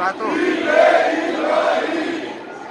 contrato?